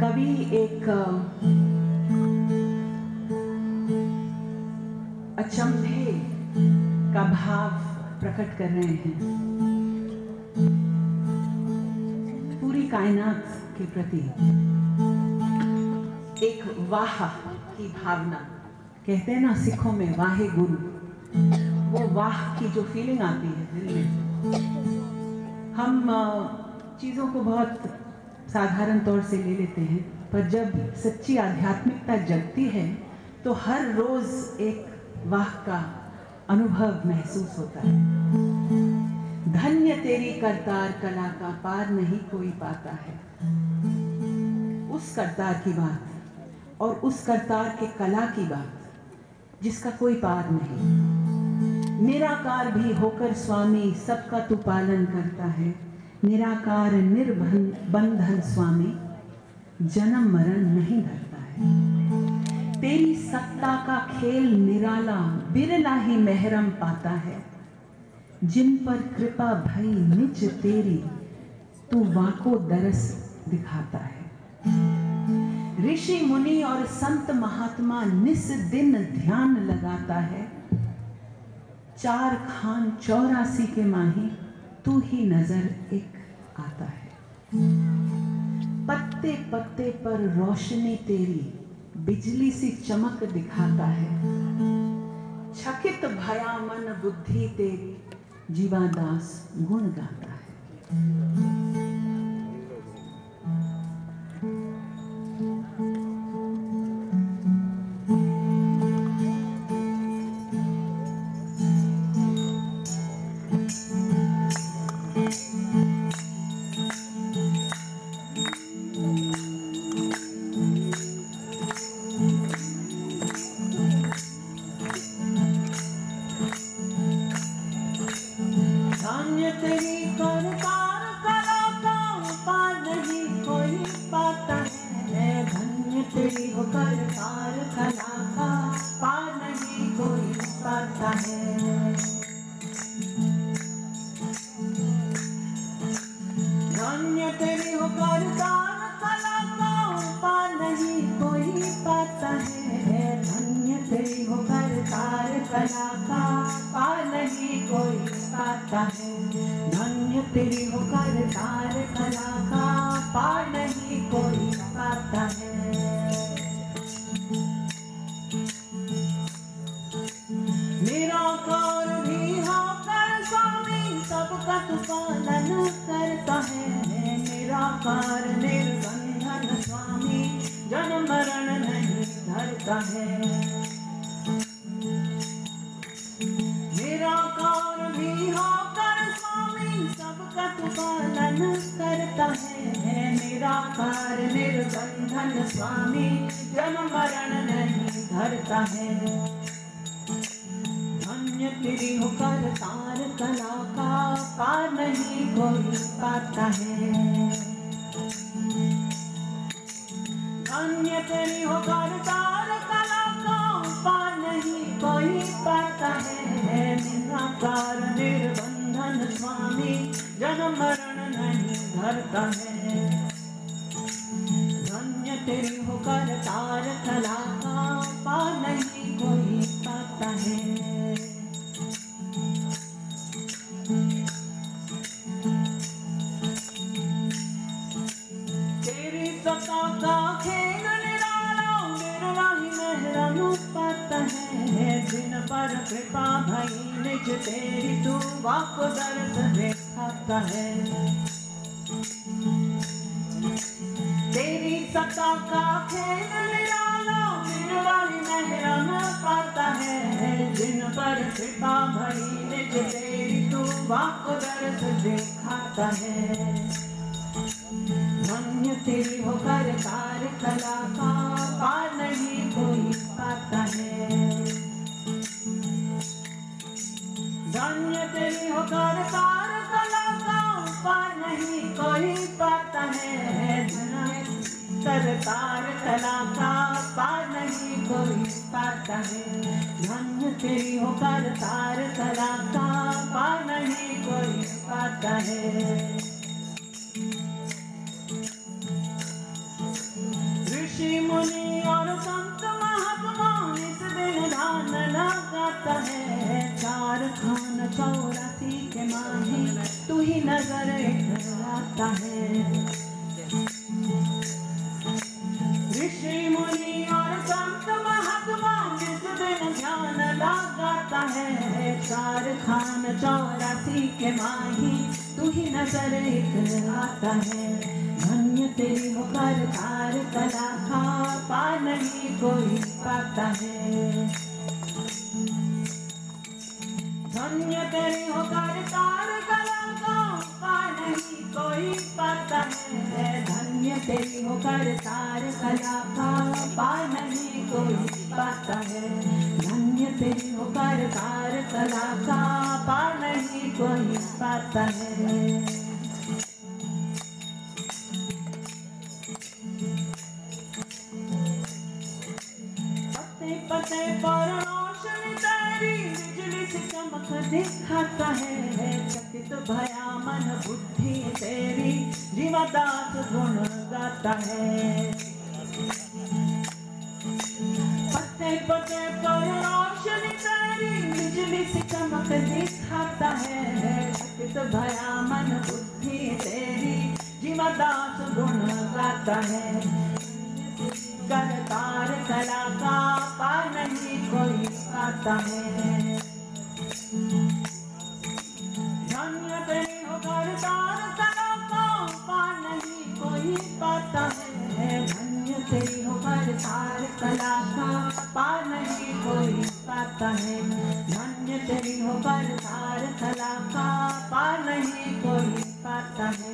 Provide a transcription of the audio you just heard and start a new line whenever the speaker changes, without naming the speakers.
कवि एक अचंभे का भाव प्रकट कर रहे हैं। पूरी कायनात के प्रति एक वाह की भावना। कहते हैं ना, सिखों में वाहे गुरु। वो वाह की जो फीलिंग आती है दिल में। हम चीज़ों को बहुत साधारण तौर से ले लेते हैं। पर जब सच्ची आध्यात्मिकता जगती है तो हर रोज एक वाह का अनुभव महसूस होता है। धन्य तेरी करतार कला का पार नहीं कोई पाता है। उस करतार की बात और उस करतार के कला की बात जिसका कोई पार नहीं। निराकार भी होकर स्वामी सबका तू पालन करता है। निराकार निर्बन बंधन स्वामी, जन्म मरण नहीं धरता है। तेरी सत्ता का खेल निराला, बिरला ही महरम पाता है। जिन पर कृपा भई निज तेरी, तू वाको दरस दिखाता है। ऋषि मुनि और संत महात्मा निस दिन ध्यान लगाता है। चार खान चौरासी के माही तू ही नज़र एक आता है। पत्ते पत्ते पर रोशनी तेरी बिजली सी चमक दिखाता है। छकित भया मन बुद्धि तेरी जीवादास गुण गाता है।
धन्य तेरी हो है धन्य तेरी कला का पार नहीं कोई पाता है निराकार भी होकर स्वामी, सबका तू निराकार निर्बंधन स्वामी जन्म मरण नहीं धरता है। निराकार भी होकर स्वामी, सबका पालन करता है। निराकार निर्बंधन स्वामी जन्म मरण नहीं धरता है। धन्य तेरी करतार कला का पार नहीं कोई पाता है। धन्य तेरी हो नहीं, कोई पाता है स्वामी, जन्म मरण नहीं धरता है। धन्य तेरी हो करतार कृपा भई, निज तेरी तू वाक दर्द दिखाता है। तेरी सत्ता का खेल निराला निर्वा ही महरम पाता है। दिन पर कृपा भई, निज तेरी तू वाक दर्द दिखाता है। धन्य तेरी हो करतार कला का तेरी हो करतार कला का पार नहीं कोई पाता है धन्य करतार कला का पार नहीं कोई पाता है धन्य तेरी हो करतार कला का पार नहीं कोई पाता है। खान चौरासी के माही तू ही नज़र आता है ऋषि मुनि और संत महात्मा जिस दिन ध्यान लगाता है चार खान चौरासी के माही तू ही नज़र एक आता है धन्य तेरी हो कर कला का पा नहीं कोई पाता है हो कर तार कला का पा नहीं कोई पाता है। धन्य तेरी हो कर तार कला का पा नहीं कोई पाता है। पर दिखाता है। चकित भया मन बुद्धि तेरी। जीवदास गुण गाता है। पते पते पर रोशनी तेरी, बिजली से चमक दिखाता है। चकित भया मन, बुद्धि तेरी, जीवदास गुण गाता है। करतार कला का पा नहीं कोई पाता है। कोई है, धन्य तेरी हो सार कला का पार नहीं कोई पाता है, धन्य तेरी हो सार कला का पा नहीं कोई पाता है।